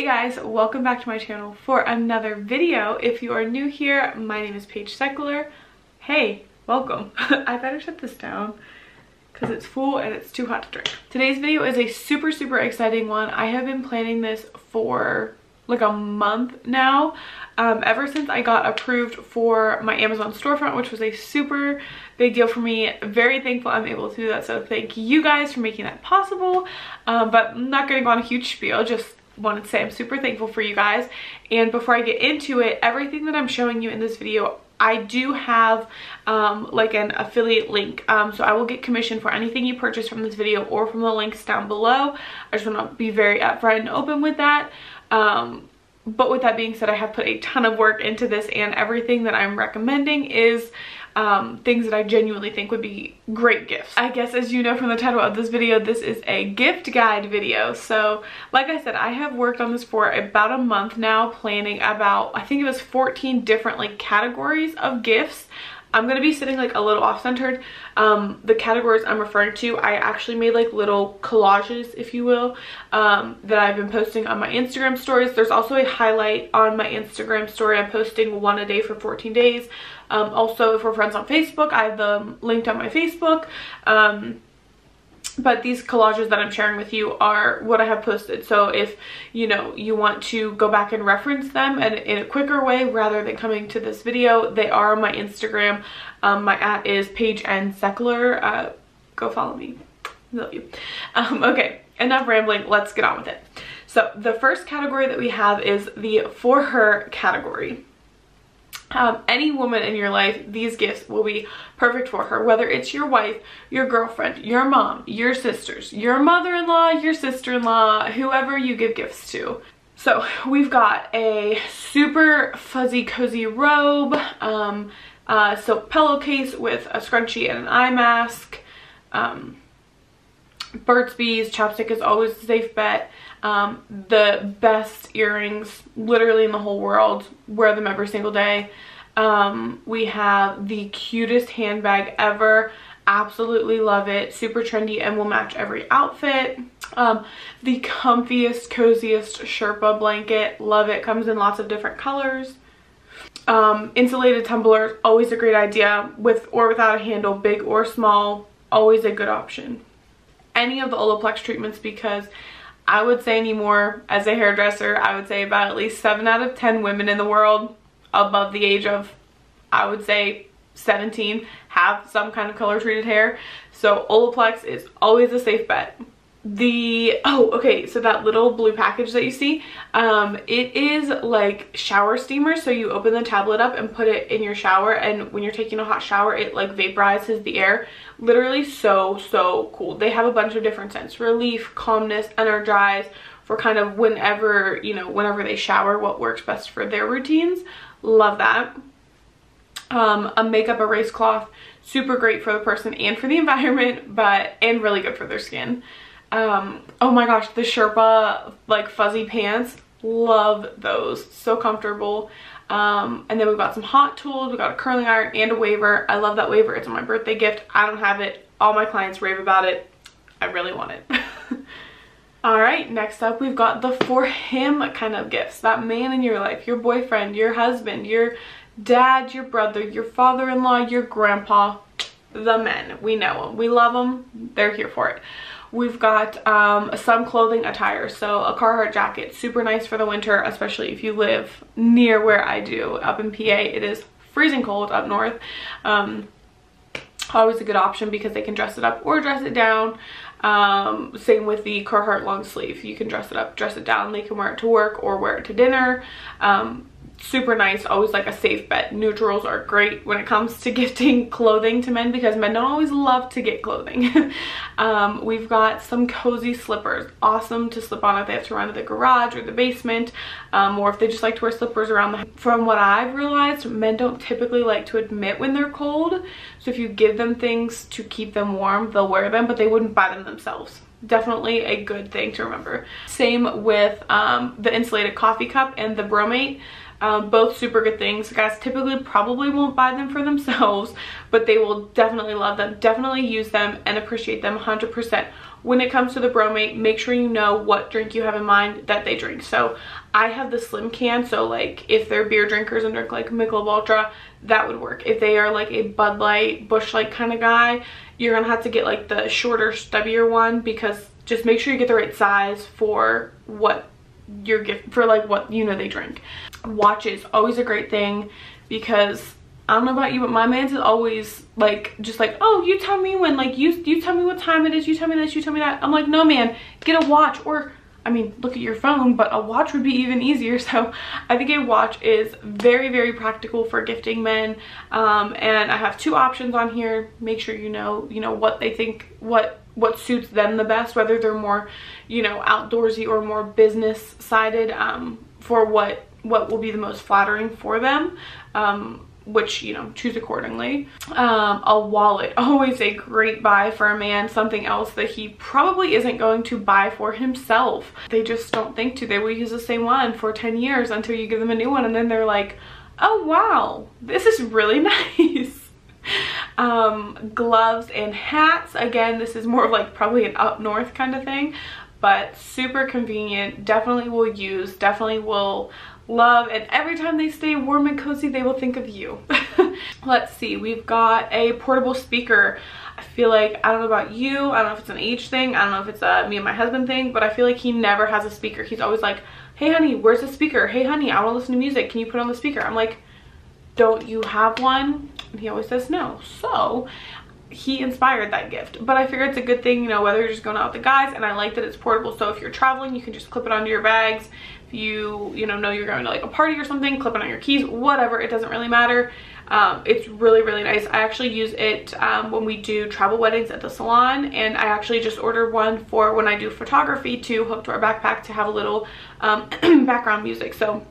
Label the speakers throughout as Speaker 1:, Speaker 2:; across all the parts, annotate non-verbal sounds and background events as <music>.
Speaker 1: Hey guys, welcome back to my channel for another video. If you are new here, my name is Paige Sechler. Hey, welcome. <laughs> I better shut this down because it's full and it's too hot to drink. Today's video is a super, super exciting one. I have been planning this for like a month now um, ever since I got approved for my Amazon storefront which was a super big deal for me very thankful I'm able to do that so thank you guys for making that possible um, but I'm not gonna go on a huge spiel just wanted to say I'm super thankful for you guys and before I get into it everything that I'm showing you in this video I do have um, like an affiliate link. Um, so I will get commission for anything you purchase from this video or from the links down below. I just want to be very upfront and open with that. Um, but with that being said, I have put a ton of work into this and everything that I'm recommending is um, things that I genuinely think would be great gifts. I guess as you know from the title of this video, this is a gift guide video. So like I said, I have worked on this for about a month now, planning about, I think it was 14 different like categories of gifts I'm to be sitting like a little off-centered. Um, the categories I'm referring to, I actually made like little collages, if you will, um, that I've been posting on my Instagram stories. There's also a highlight on my Instagram story. I'm posting one a day for 14 days. Um, also, if we're friends on Facebook, I have them linked on my Facebook. Um, but these collages that I'm sharing with you are what I have posted. So if, you know, you want to go back and reference them and in a quicker way rather than coming to this video, they are on my Instagram. Um, my at is Paige and Sechler. Uh, go follow me. Love you. Um, okay, enough rambling. Let's get on with it. So the first category that we have is the for her category um, any woman in your life, these gifts will be perfect for her. Whether it's your wife, your girlfriend, your mom, your sisters, your mother-in-law, your sister-in-law, whoever you give gifts to. So we've got a super fuzzy cozy robe, um, a silk pillowcase with a scrunchie and an eye mask, um, Burt's Bees, chapstick is always a safe bet. Um, the best earrings literally in the whole world. Wear them every single day. Um, we have the cutest handbag ever. Absolutely love it. Super trendy and will match every outfit. Um, the comfiest, coziest Sherpa blanket. Love it. Comes in lots of different colors. Um, insulated tumbler, always a great idea. With or without a handle, big or small, always a good option. Any of the Olaplex treatments because I would say anymore as a hairdresser, I would say about at least 7 out of 10 women in the world above the age of, I would say 17, have some kind of color treated hair. So Olaplex is always a safe bet the oh okay so that little blue package that you see um it is like shower steamer so you open the tablet up and put it in your shower and when you're taking a hot shower it like vaporizes the air. Literally so so cool. They have a bunch of different scents relief calmness energize for kind of whenever you know whenever they shower what works best for their routines. Love that. Um a makeup erase cloth super great for the person and for the <laughs> environment but and really good for their skin um, oh my gosh, the Sherpa like fuzzy pants, love those, so comfortable. Um, and then we've got some hot tools, we got a curling iron and a waver. I love that waver, it's my birthday gift. I don't have it, all my clients rave about it. I really want it. <laughs> All right, next up we've got the for him kind of gifts. That man in your life, your boyfriend, your husband, your dad, your brother, your father-in-law, your grandpa, the men. We know them, we love them, they're here for it. We've got um, some clothing attire, so a Carhartt jacket, super nice for the winter, especially if you live near where I do. Up in PA, it is freezing cold up north. Um, always a good option because they can dress it up or dress it down. Um, same with the Carhartt long sleeve. You can dress it up, dress it down. They can wear it to work or wear it to dinner. Um, super nice always like a safe bet. Neutrals are great when it comes to <laughs> gifting clothing to men because men don't always love to get clothing. <laughs> Um, we've got some cozy slippers. Awesome to slip on if they have to run to the garage or the basement um, or if they just like to wear slippers around the from what i've realized men don't typically like to admit when they're cold. So if you give them things to keep them warm they'll wear them but they wouldn't buy them themselves. Definitely a good thing to remember. Same with um, the insulated coffee cup and the BrüMate Um, both super good things. Guys typically probably won't buy them for themselves, but they will definitely love them. Definitely use them and appreciate them 100%. When it comes to the BrüMate, make sure you know what drink you have in mind that they drink. So I have the slim can, so like if they're beer drinkers and drink like Michelob Ultra, that would work. If they are like a Bud Light, Busch Light kind of guy, you're gonna have to get like the shorter, stubbier one because just make sure you get the right size for what your gift for like what you know they drink watches always a great thing because I don't know about you, but my man's is always like, just like, oh, you tell me when, like, you you tell me what time it is, you tell me this, you tell me that. I'm like, no, man, get a watch or, I mean, look at your phone, but a watch would be even easier. <laughs> So I think a watch is very, very practical for gifting men. Um, and I have two options on here. Make sure you know, you know, what they think, what what suits them the best, whether they're more, you know, outdoorsy or more business sided um, for what what will be the most flattering for them. Um, which you know choose accordingly. Um, a wallet <laughs> always a great buy for a man something else that he probably isn't going to buy for himself. They just don't think to. They will use the same one for 10 years until you give them a new one and then they're like oh wow this is really <laughs> nice. Um, gloves and hats again this is more like probably an up north kind of thing but super convenient definitely will use definitely will love and every time they stay warm and cozy they will think of you. <laughs> Let's see we've got a portable speaker. I feel like I don't know about you I don't know if it's an age thing I don't know if it's a me and my husband thing but I feel like he never has a speaker. He's always like hey honey where's the speaker? Hey honey I want to listen to music. Can you put on the speaker? I'm like don't you have one? And he always says no. So he inspired that gift. But i figure it's a good thing you know whether you're just going out with the guys and i like that it's portable. So if you're traveling you can just clip it onto your bags you you know know you're going to like a party or something clip it on your keys whatever it doesn't really matter. Um, it's really really nice. I actually use it um, when we do travel weddings at the salon and i actually just ordered one for when i do photography to hook to our backpack to have a little um, <clears throat> background music. So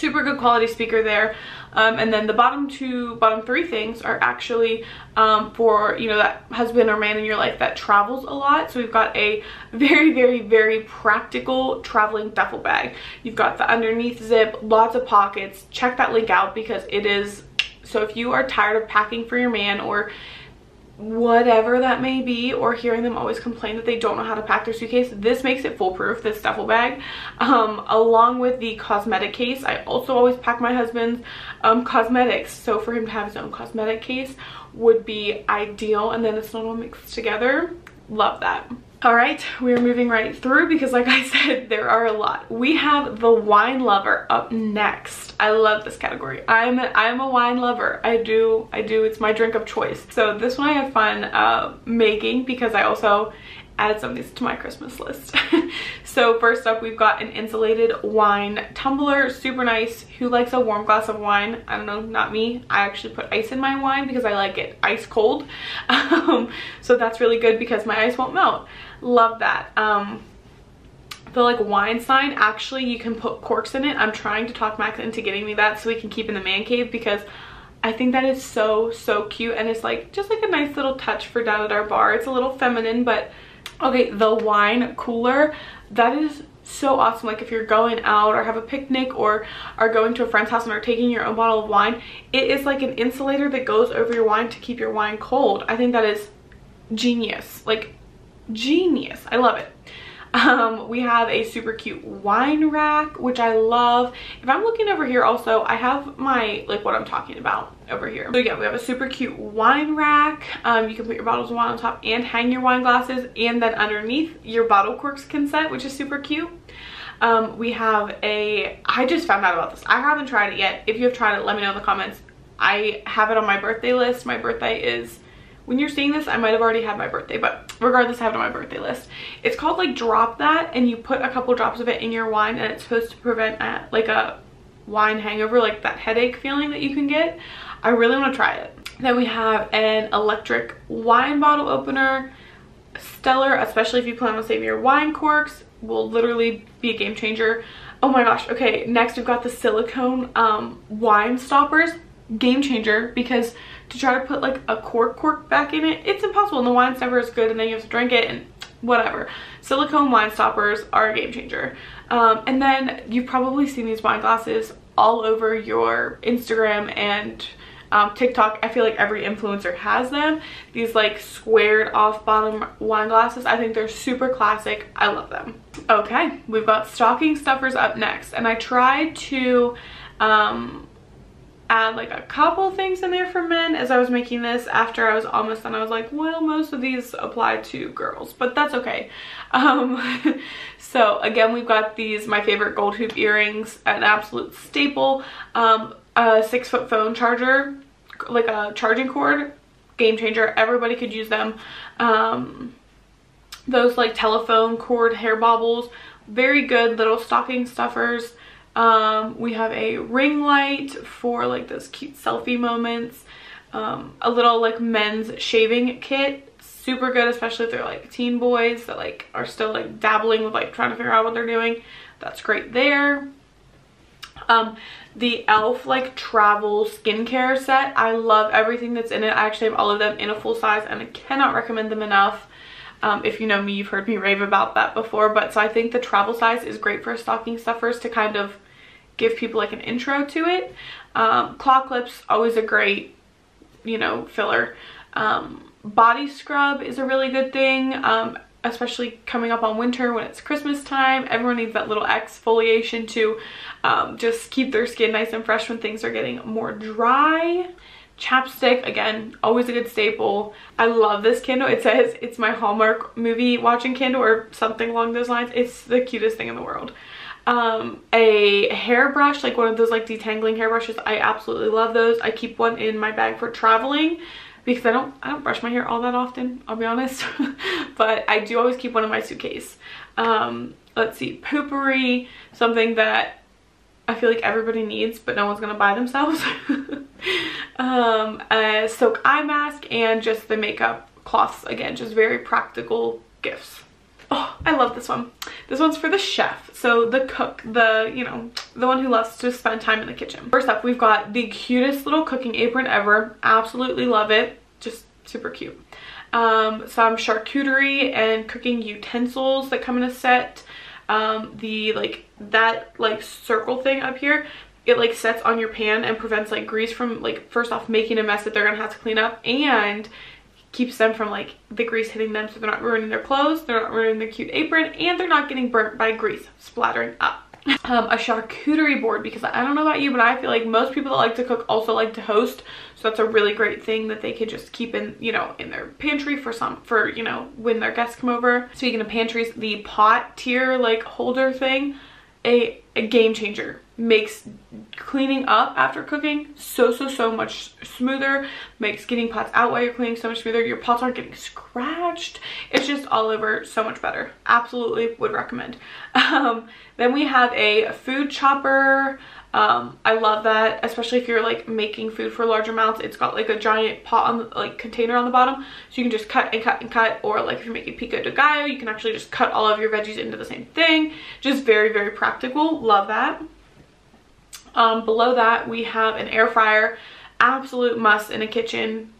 Speaker 1: super good quality speaker there. Um, and then the bottom two bottom three things are actually um, for you know that husband or man in your life that travels a lot. So we've got a very very very practical traveling duffel bag. You've got the underneath zip lots of pockets. Check that link out because it is so if you are tired of packing for your man or whatever that may be or hearing them always complain that they don't know how to pack their suitcase this makes it foolproof this duffel bag. Um, along with the cosmetic case i also always pack my husband's um, cosmetics. So for him to have his own cosmetic case would be ideal and then it's not all mixed together. Love that all right, we're moving right through because like I <laughs> said, there are a lot. We have the wine lover up next. I love this category. I'm a, I'm a wine lover. I do, I do, it's my drink of choice. So this one I have fun uh, making because I also added some of these to my Christmas list. <laughs> so first up, we've got an insulated wine tumbler, super nice. Who likes a warm glass of wine? I don't know, not me. I actually put ice in my wine because I like it ice cold. <laughs> Um, so that's really good because my ice won't melt. Love that. Um, the like wine sign, actually you can put corks in it. I'm trying to talk Max into getting me that so we can keep in the man cave because I think that is so, so cute. And it's like, just like a nice little touch for down at our bar. It's a little feminine, but okay, the wine cooler, that is so awesome. Like if you're going out or have a picnic or are going to a friend's house and are taking your own bottle of wine it is like an insulator that goes over your wine to keep your wine cold. I think that is genius. Like genius. I love it um, we have a super cute wine rack which i love. If i'm looking over here also i have my like what i'm talking about over here. So yeah we have a super cute wine rack. Um, you can put your bottles of wine on top and hang your wine glasses and then underneath your bottle corks can set which is super cute. Um, we have a i just found out about this. I haven't tried it yet. If you have tried it let me know in the comments. I have it on my birthday list. My birthday is when you're seeing this, I might have already had my birthday, but regardless, I have it on my birthday list. It's called like Drop That, and you put a couple drops of it in your wine, and it's supposed to prevent a, like a wine hangover, like that headache feeling that you can get. I really want to try it. Then we have an electric wine bottle opener. Stellar, especially if you plan on saving your wine corks, will literally be a game changer. Oh my gosh, okay, next we've got the silicone um, wine stoppers. Game changer because to try to put like a cork cork back in it, it's impossible and the wine's never as good and then you have to drink it and whatever. Silicone wine stoppers are a game changer. Um, and then you've probably seen these wine glasses all over your Instagram and um, TikTok, I feel like every influencer has them. These like squared off bottom wine glasses. I think they're super classic. I love them. Okay, we've got stocking stuffers up next. And I tried to um, add like a couple things in there for men as I was making this after I was almost done. I was like, well, most of these apply to girls, but that's okay. <laughs> Um, so again, we've got these, my favorite gold hoop earrings, an absolute staple. Um, a six foot phone charger, like a charging cord, game changer. Everybody could use them. Um, those like telephone cord hair baubles, very good little stocking stuffers. Um, we have a ring light for like those cute selfie moments. Um, a little like men's shaving kit, super good, especially if they're like teen boys that like are still like dabbling with like trying to figure out what they're doing. That's great there. Um, the e.l.f. like travel skincare set. I love everything that's in it. I actually have all of them in a full size and I cannot recommend them enough. Um, if you know me, you've heard me rave about that before. But so I think the travel size is great for stocking stuffers to kind of give people like an intro to it. Um, claw clips, always a great, you know, filler. Um, body scrub is a really good thing. Um, especially coming up on winter when it's Christmas time. Everyone needs that little exfoliation to um, just keep their skin nice and fresh when things are getting more dry. Chapstick, again, always a good staple. I love this candle. It says it's my Hallmark movie watching candle or something along those lines. It's the cutest thing in the world. Um, a hairbrush, like one of those like detangling hairbrushes. I absolutely love those. I keep one in my bag for traveling because I don't I don't brush my hair all that often, I'll be honest. <laughs> but I do always keep one in my suitcase. Um, let's see, Poo-Pourri, something that I feel like everybody needs, but no one's gonna buy themselves. <laughs> um, a silk eye mask and just the makeup cloths, again, just very practical gifts. Oh, I love this one. This one's for the chef. So the cook, the, you know, the one who loves to spend time in the kitchen. First up, we've got the cutest little cooking apron ever. Absolutely love it. Just super cute. Um, some charcuterie and cooking utensils that come in a set. Um, the, like, that, like, circle thing up here it like sets on your pan and prevents like grease from like first off making a mess that they're gonna have to clean up and keeps them from like the grease hitting them so they're not ruining their clothes, they're not ruining their cute apron, and they're not getting burnt by grease splattering up. <laughs> Um, a charcuterie board because I don't know about you but I feel like most people that like to cook also like to host so that's a really great thing that they could just keep in you know in their pantry for some for you know when their guests come over. Speaking of pantries the pot tier like holder thing a, a game changer makes cleaning up after cooking so so so much smoother makes getting pots out while you're cleaning so much smoother your pots aren't getting scratched it's just all over so much better absolutely would recommend <laughs> um, then we have a food chopper um, I love that, especially if you're like making food for large amounts. It's got like a giant pot on the like container on the bottom. So you can just cut and cut and cut. Or like if you're making pico de gallo, you can actually just cut all of your veggies into the same thing. Just very, very practical. Love that. Um, below that, we have an air fryer. Absolute must in a kitchen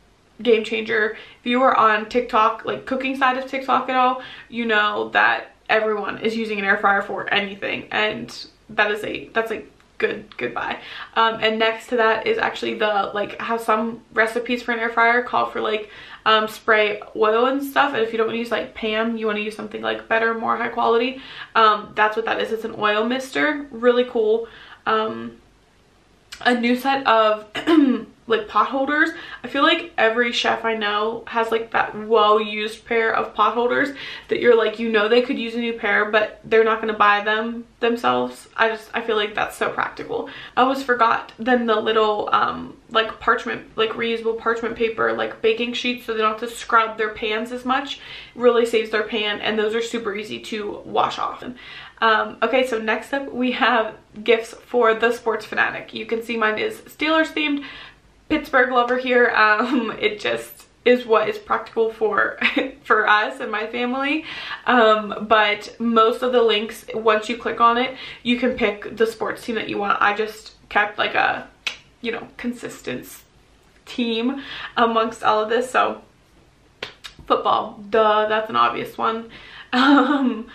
Speaker 1: game changer. If you are on TikTok, like cooking side of TikTok at all, you know that everyone is using an air fryer for anything. And that is a, that's a good goodbye um, and next to that is actually the like how some recipes for an air fryer call for like um, spray oil and stuff and if you don't want to use like Pam you want to use something like better more high quality um, that's what that is it's an oil mister really cool um, a new set of <clears throat> like pot holders. I feel like every chef I know has like that well used pair of pot holders that you're like, you know they could use a new pair, but they're not going to buy them themselves. I just, I feel like that's so practical. I always forgot then the little um like parchment, like reusable parchment paper, like baking sheets so they don't have to scrub their pans as much. really saves their pan and those are super easy to wash off. Um, okay, so next up we have gifts for the sports fanatic. You can see mine is Steelers themed. Pittsburgh lover here. Um, <laughs> it just is what is practical for <laughs> for us and my family um, but most of the links once you click on it you can pick the sports team that you want i just kept like a you know consistent team amongst all of this so football duh that's an obvious one <laughs> um,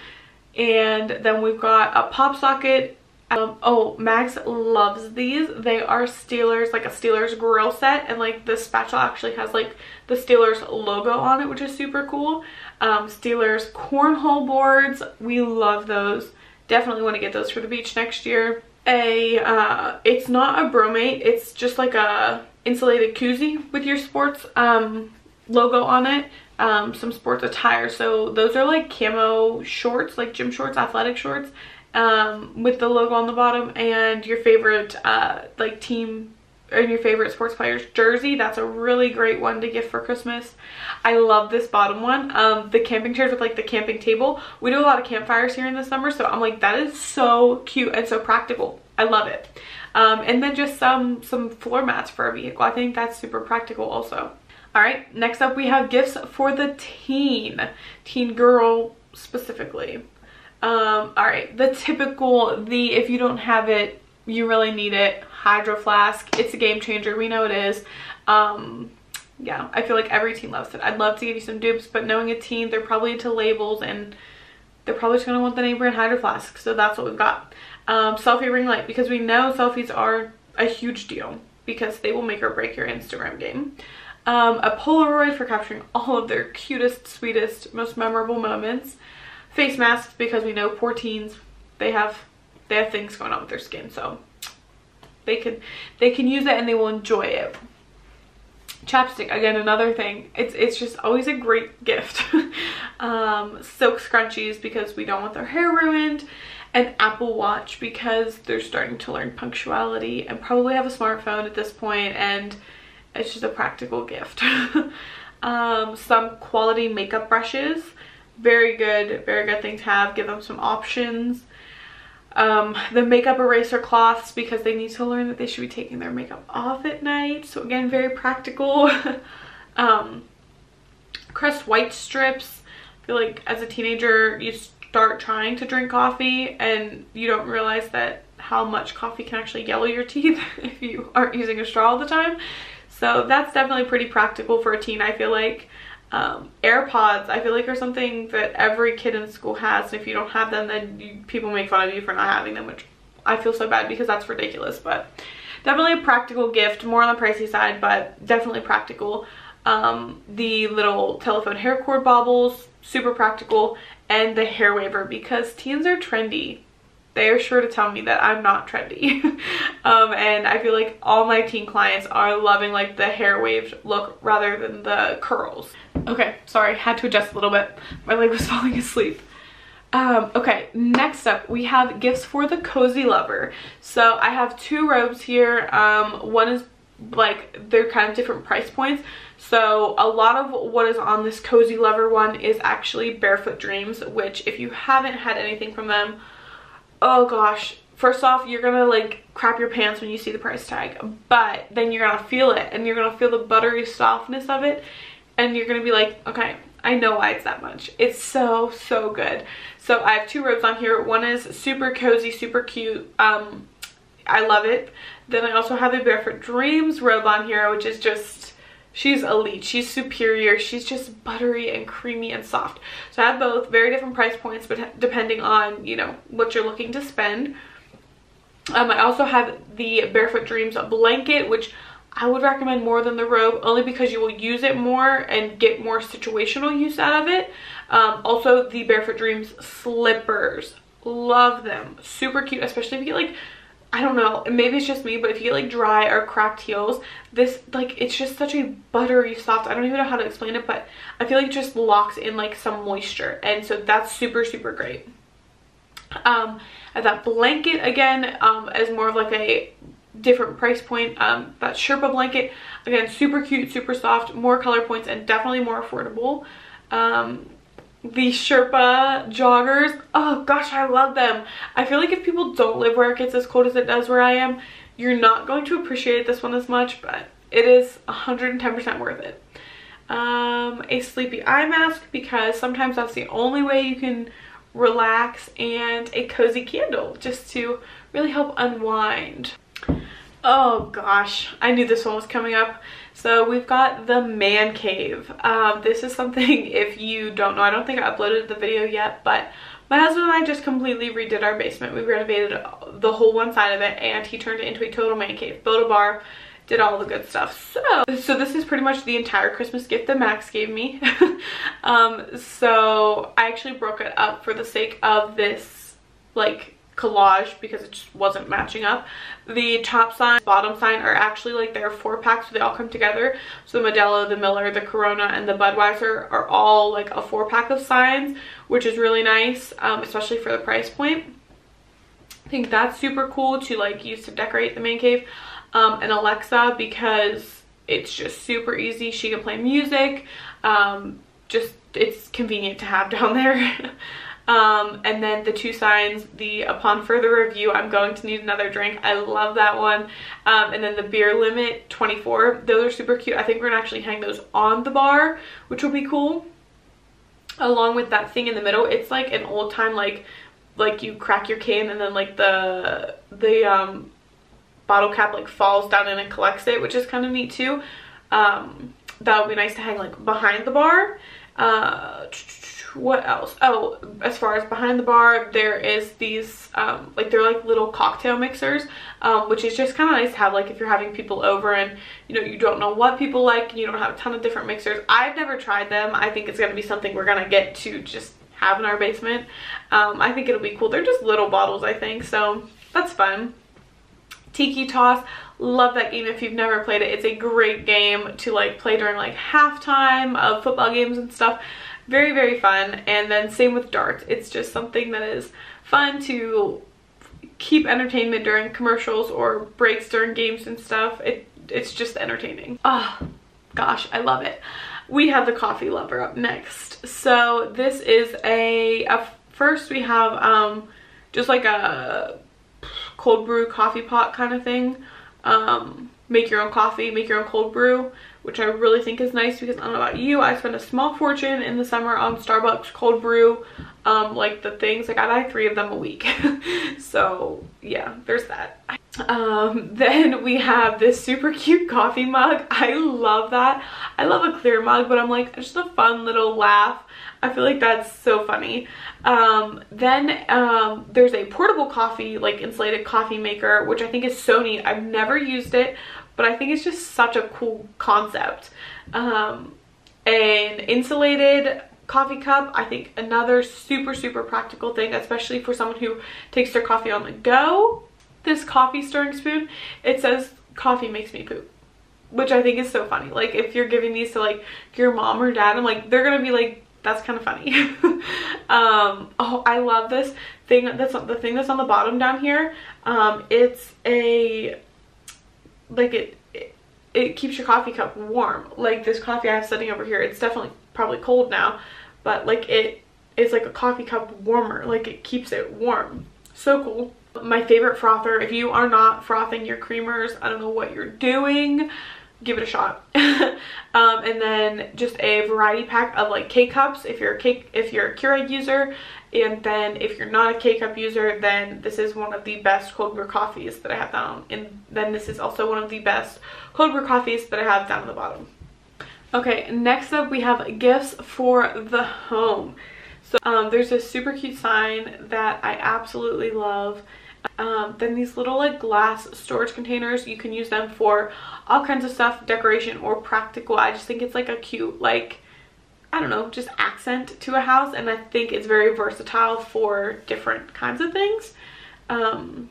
Speaker 1: and then we've got a pop socket Um, oh, Max loves these. They are Steelers, like a Steelers grill set. And like the spatula actually has like the Steelers logo on it, which is super cool. Um, Steelers cornhole boards. We love those. Definitely want to get those for the beach next year. A, uh, it's not a BrüMate. It's just like a insulated koozie with your sports um, logo on it. Um, some sports attire. So those are like camo shorts, like gym shorts, athletic shorts um, with the logo on the bottom and your favorite uh, like team and your favorite sports player's jersey. That's a really great one to gift for Christmas. I love this bottom one. Um, the camping chairs with like the camping table. We do a lot of campfires here in the summer, so I'm like, that is so cute and so practical. I love it. Um, and then just some, some floor mats for a vehicle. I think that's super practical also. All right, next up we have gifts for the teen, teen girl specifically. Um, all right, the typical, the if you don't have it, you really need it, Hydro Flask. It's a game changer, we know it is. Um, yeah, I feel like every teen loves it. I'd love to give you some dupes, but knowing a teen, they're probably into labels and they're probably just to want the name brand Hydro Flask. So that's what we've got. Um, selfie ring light, because we know selfies are a huge deal because they will make or break your Instagram game um, a Polaroid for capturing all of their cutest, sweetest, most memorable moments, face masks because we know poor teens, they have they have things going on with their skin, so they can they can use it and they will enjoy it. Chapstick, again, another thing. It's it's just always a great gift. <laughs> um, silk scrunchies because we don't want their hair ruined. An Apple Watch because they're starting to learn punctuality and probably have a smartphone at this point and it's just a practical gift. <laughs> um, some quality makeup brushes. Very good, very good thing to have. Give them some options. Um, the makeup eraser cloths because they need to learn that they should be taking their makeup off at night. So again, very practical. <laughs> um, Crest white strips. I feel like as a teenager, you start trying to drink coffee and you don't realize that how much coffee can actually yellow your <laughs> teeth if you aren't using a straw all the time. So that's definitely pretty practical for a teen, I feel like. Um, AirPods, I feel like are something that every kid in school has. And if you don't have them, then you, people make fun of you for not having them, which I feel so bad because that's ridiculous. But definitely a practical gift, more on the pricey side, but definitely practical. Um, the little telephone hair cord baubles, super practical, and the hair waver because teens are trendy they are sure to tell me that I'm not trendy. <laughs> um, and I feel like all my teen clients are loving like the hair waved look rather than the curls. Okay, sorry, had to adjust a little bit. My leg was <laughs> falling asleep. Um, okay, next up we have gifts for the cozy lover. So I have two robes here. Um, one is like they're kind of different price points. So a lot of what is on this cozy lover one is actually Barefoot Dreams, which if you haven't had anything from them, oh gosh, first off, you're gonna like crap your pants when you see the price tag, but then you're gonna feel it and you're gonna feel the buttery softness of it and you're gonna be like, okay, I know why it's that much. It's so, so good. So I have two robes on here. One is super cozy, super cute. Um, I love it. Then I also have a Barefoot Dreams robe on here, which is just She's elite. She's superior. She's just buttery and creamy and soft. So I have both. Very different price points, but depending on, you know, what you're looking to spend. Um, I also have the Barefoot Dreams blanket, which I would recommend more than the robe only because you will use it more and get more situational use out of it. Um, also, the Barefoot Dreams slippers. Love them. Super cute, especially if you get like I don't know, maybe it's just me, but if you get like dry or cracked heels, this like it's just such a buttery soft, I don't even know how to explain it, but I feel like it just locks in like some moisture. And so that's super, super great. Um, that blanket again um, is more of like a different price point. Um, that Sherpa blanket, again, super cute, super soft, more color points, and definitely more affordable. Um, the Sherpa joggers. Oh gosh, I love them. I feel like if people don't live where it gets as cold as it does where I am, you're not going to appreciate this one as much, but it is 110% worth it. Um, a sleepy eye mask because sometimes that's the only way you can relax and a cozy candle just to really help unwind. Oh gosh, I knew this one was coming up. So we've got the man cave. Um, this is something, <laughs> if you don't know, I don't think I uploaded the video yet, but my husband and I just completely redid our basement. We renovated the whole one side of it and he turned it into a total man cave. Built a bar, did all the good stuff. So, so this is pretty much the entire Christmas gift that Max gave me. <laughs> um, so I actually broke it up for the sake of this like collage because it just wasn't matching up. The top sign, bottom sign are actually like they're four packs so they all come together. So the Modelo, the Miller, the Corona, and the Budweiser are all like a four pack of signs, which is really nice, um, especially for the price point. I think that's super cool to like use to decorate the man cave. Um, and Alexa because it's just super easy. She can play music. Um, just it's convenient to have <laughs> down there. Um, and then the two signs, the upon further review, I'm going to need another drink. I love that one. Um, and then the beer limit 24, those are super cute. I think we're gonna actually hang those on the bar, which will be cool. Along with that thing in the middle, it's like an old time, like, like you crack your can and then like the, the, um, bottle cap like falls down in and collects it, which is kind of neat too. Um, that would be nice to hang like behind the bar. Uh, what else? Oh as far as behind the bar there is these um, like they're like little cocktail mixers um, which is just kind of nice to have like if you're having people over and you know you don't know what people like and you don't have a ton of different mixers. I've never tried them. I think it's going to be something we're going to get to just have in our basement. Um, i think it'll be cool. They're just little bottles i think so that's fun. Tiki toss love that game if you've never played it. It's a great game to like play during like halftime of football games and stuff very, very fun. And then same with darts. It's just something that is fun to keep entertainment during commercials or breaks during games and stuff. It It's just entertaining. Oh, gosh, I love it. We have the coffee lover up next. So this is a, a first we have um, just like a cold brew coffee pot kind of thing. Um, make your own coffee, make your own cold brew which I really think is nice because I don't know about you, I spend a small fortune in the summer on Starbucks cold brew, um, like the things, like I buy three of them a week. <laughs> so yeah, there's that. Um, <laughs> then we have this super cute coffee mug. I love that. I love a clear mug, but I'm like, just a fun little laugh. I feel like that's so funny. Um, then um, there's a portable coffee, like insulated coffee maker, which I think is so neat. I've never used it, but I think it's just such a cool concept. Um, an insulated coffee cup, I think another super, super practical thing, especially for someone who takes their coffee on the go. This coffee stirring spoon, it says coffee makes me poop which I think is so funny. Like if you're giving these to like your mom or dad, I'm like, they're gonna be like, that's kind of funny. <laughs> um, oh, I love this thing that's the thing that's on the bottom down here. Um, it's a like it, it, it keeps your coffee cup warm. Like this coffee I have sitting over here, it's definitely probably cold now, but like it is like a coffee cup warmer. Like it keeps it warm. So cool. My favorite frother, if you are not frothing your creamers, I don't know what you're doing give it a shot <laughs> um, and then just a variety pack of like k-cups if you're a cake if you're a keurig user and then if you're not a k-cup user then this is one of the best cold brew coffees that i have down and then this is also one of the best cold brew coffees that i have down at the bottom. Okay next up we have gifts for the home. So um, there's a super cute sign that i absolutely love. Um, then these little like glass storage containers, you can use them for all kinds of stuff, decoration or practical. I just think it's like a cute like, I don't know, just accent to a house and I think it's very versatile for different kinds of things. Um,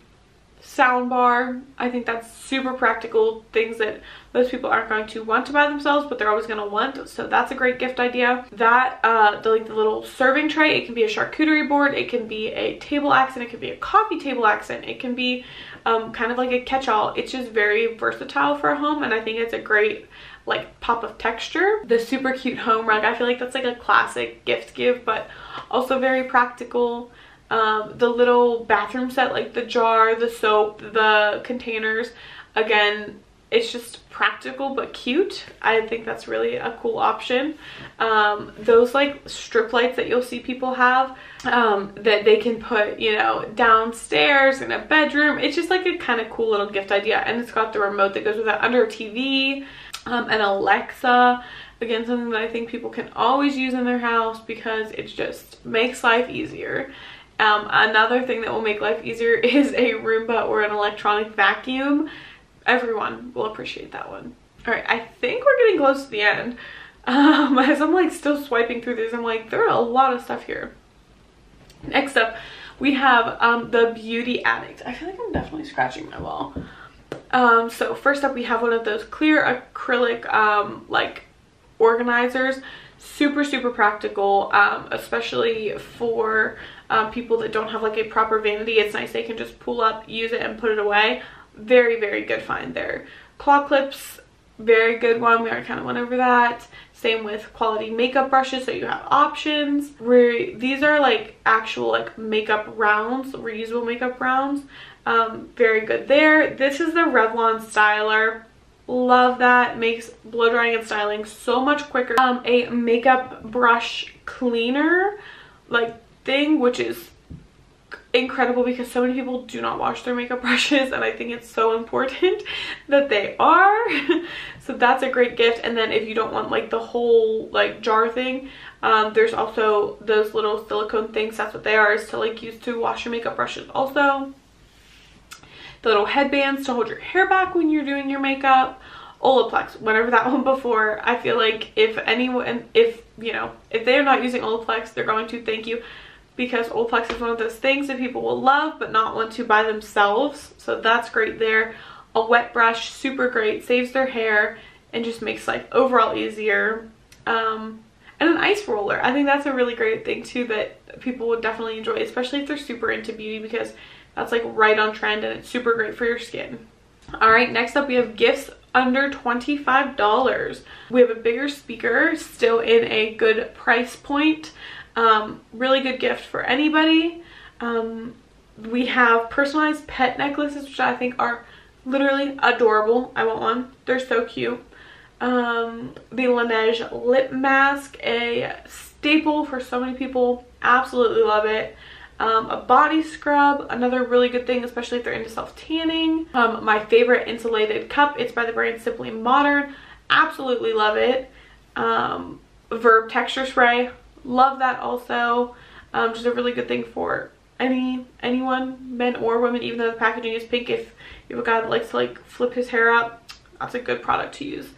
Speaker 1: sound bar. I think that's super practical things that most people aren't going to want to buy themselves, but they're always going to want. So that's a great gift idea. That, uh, the, like the little serving tray, it can be a charcuterie board, it can be a table accent, it can be a coffee table accent, it can be um, kind of like a catch-all. It's just very versatile for a home and I think it's a great like pop of texture. The super cute home rug, I feel like that's like a classic gift give, but also very practical um, the little bathroom set like the jar the soap the containers again it's just practical but cute. I think that's really a cool option. Um, those like strip lights that you'll see people have um, that they can put you know downstairs in a bedroom. It's just like a kind of cool little gift idea. And it's got the remote that goes with it under a tv Um, and Alexa, again, something that I think people can always use in their house because it just makes life easier. Um, another thing that will make life easier <laughs> is a Roomba or an electronic vacuum. Everyone will appreciate that one. All right, I think we're getting close to the end. <laughs> Um, as I'm like still swiping through these, I'm like, there are a lot of stuff here. Next up, we have um, the Beauty Addict. I feel like I'm definitely scratching my wall. Um, so first up, we have one of those clear acrylic um, like organizers. Super, super practical, um, especially for um, people that don't have like a proper vanity. It's nice they can just pull up, use it, and put it away. Very, very good find there. Claw clips, very good one. We already kind of went over that. Same with quality makeup brushes, so you have options. Where these are like actual like makeup rounds, reusable makeup rounds. Um, very good there. This is the Revlon Styler. Love that. Makes blow drying and styling so much quicker. Um, a makeup brush cleaner like thing, which is incredible because so many people do not wash their makeup <laughs> brushes and I think it's so important <laughs> that they are. <laughs> so that's a great gift. And then if you don't want like the whole like jar thing, um, there's also those little silicone things. That's what they are is to like use to wash your makeup brushes also. The little headbands to hold your hair back when you're doing your makeup. Olaplex, whenever that one before, I feel like if anyone, if, you know, if they're not using Olaplex, they're going to thank you because Olaplex is one of those things that people will love but not want to buy themselves. So that's great there. A wet brush, super great, saves their hair and just makes life overall easier. Um, and an ice roller. I think that's a really great thing too that people would definitely enjoy, especially if they're super into beauty because that's like right on trend and it's super great for your skin. All right, next up we have gifts under $25. We have a bigger speaker, still in a good price point. Um, really good gift for anybody. Um, we have personalized pet necklaces, which I think are literally adorable. I want one. They're so cute. Um, the Laneige lip mask, a staple for so many people. Absolutely love it. Um, a body scrub, another really good thing, especially if they're into self-tanning. Um, my favorite insulated cup, it's by the brand Simply Modern. Absolutely love it. Um, Verb texture spray, love that also um, just a really good thing for any anyone men or women even though the packaging is pink. If you have a guy that likes to like flip his hair up that's a good product to use.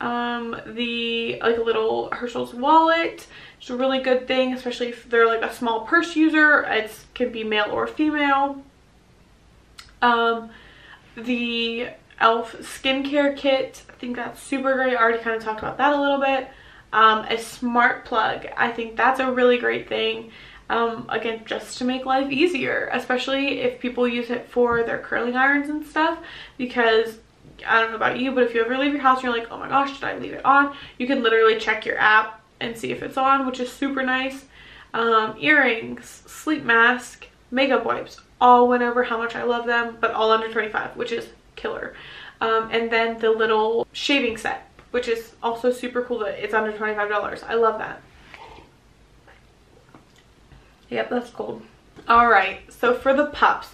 Speaker 1: Um the like a little herschel's wallet it's a really good thing especially if they're like a small purse user. It can be male or female. Um the elf skincare kit i think that's super great. I already kind of talked about that a little bit um, a smart plug. I think that's a really great thing. Um, again, just to make life easier, especially if people use it for their curling irons and stuff because I don't know about you, but if you ever leave your house and you're like, oh my gosh, did I leave it on? You can literally check your app and see if it's on, which is super nice. Um, earrings, sleep mask, makeup wipes, all went over how much I love them, but all under 25, which is killer. Um, and then the little shaving set which is also super cool that it's under $25. I love that. Yep, that's cool. All right, so for the pups,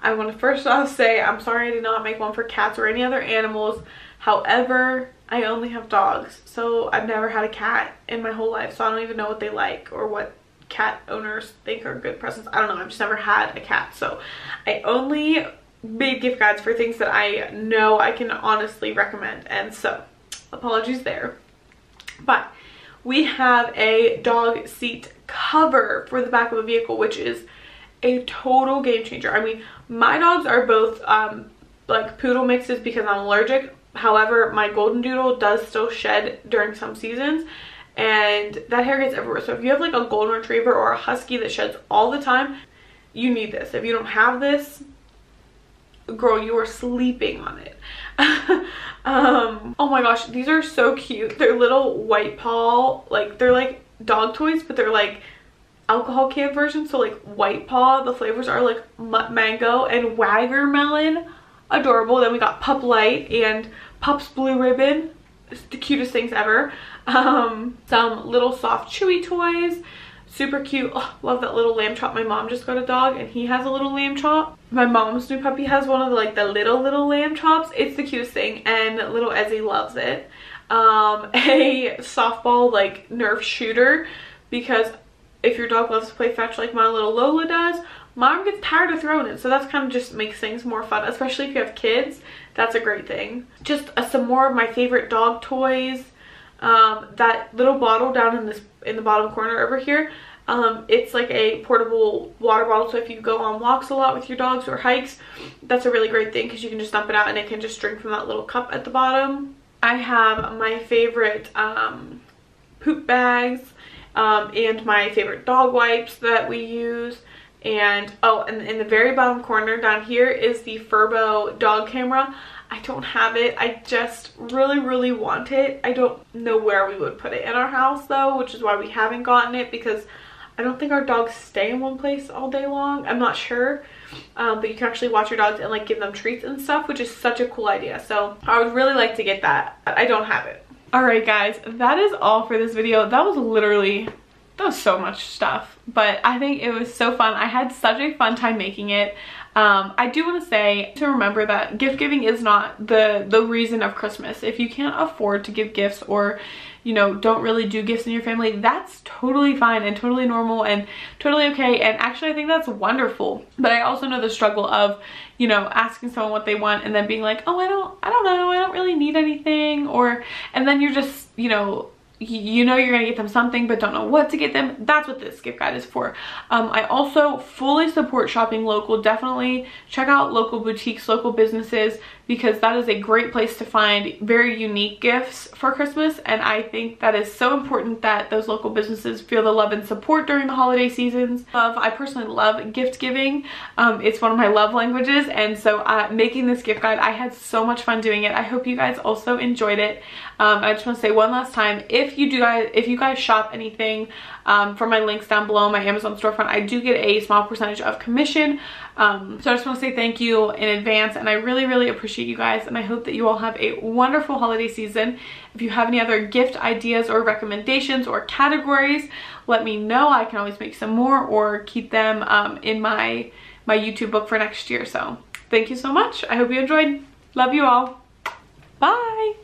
Speaker 1: I want to first off say I'm sorry I did not make one for cats or any other animals. However, I only have dogs, so I've never had a cat in my whole life, so I don't even know what they like or what cat owners think are good presents. I don't know, I've just never had a cat, so I only made gift guides for things that I know I can honestly recommend, and so apologies there. But we have a dog seat cover for the back of a vehicle, which is a total game changer. I mean, my dogs are both um, like poodle mixes because I'm allergic. However, my golden doodle does still shed during some seasons and that hair gets everywhere. So if you have like a golden retriever or a husky that sheds all the time, you need this. If you don't have this, girl, you are sleeping on it. <laughs> um, oh my gosh, these are so cute. They're little white paw, like they're like dog toys, but they're like alcohol can version. So like white paw, the flavors are like mango and watermelon. Adorable. Then we got pup light and pups blue ribbon. It's the cutest things ever. <laughs> Um, some little soft chewy toys super cute oh, love that little lamb chop my mom just got a dog and he has a little lamb chop my mom's new puppy has one of the, like the little little lamb chops it's the cutest thing and little Ezzy loves it um, <laughs> a softball like Nerf shooter because if your dog loves to play fetch like my little Lola does, mom gets tired of throwing it. So that's kind of just makes things more fun, especially if you have kids. That's a great thing. Just uh, some more of my favorite dog toys. Um, that little bottle down in this in the bottom corner over here. Um, it's like a portable water bottle, so if you go on walks a lot with your dogs or hikes, that's a really great thing because you can just dump it out and it can just drink from that little cup at the bottom. I have my favorite um, poop bags um, and my favorite dog wipes that we use. And oh, and in the very bottom corner down here is the Furbo dog camera. I don't have it. I just really, really want it. I don't know where we would put it in our house though, which is why we haven't gotten it because I don't think our dogs stay in one place all day long. I'm not sure. Um, but you can actually watch your dogs and like give them treats and stuff, which is such a cool idea. So I would really like to get that. I don't have it. All right, guys, that is all for this video. That was literally that was so much stuff but I think it was so fun I had such a fun time making it um, I do want to say to remember that gift giving is not the the reason of Christmas. If you can't afford to give gifts or you know don't really do gifts in your family that's totally fine and totally normal and totally okay. And actually I think that's wonderful. But I also know the struggle of you know asking someone what they want and then being like oh I don't I don't know I don't really need anything or and then you're just you know you know you're gonna get them something but don't know what to get them. That's what this gift guide is for. Um, i also fully support shopping local. Definitely check out local boutiques local businesses because that is a great place to find very unique gifts for Christmas and I think that is so important that those local businesses feel the love and support during the holiday seasons. Love, I personally love gift giving. Um, it's one of my love languages and so uh, making this gift guide, I had so much fun doing it. I hope you guys also enjoyed it. Um, I just want to say one last time, if you do guys, if you guys shop anything um, from my links down below, my Amazon storefront, I do get a small percentage of commission. Um, so I just want to say thank you in advance and I really, really appreciate you guys and I hope that you all have a wonderful holiday season. If you have any other gift ideas or recommendations or categories, let me know. I can always make some more or keep them um, in my, my YouTube book for next year. So thank you so much. I hope you enjoyed. Love you all. Bye.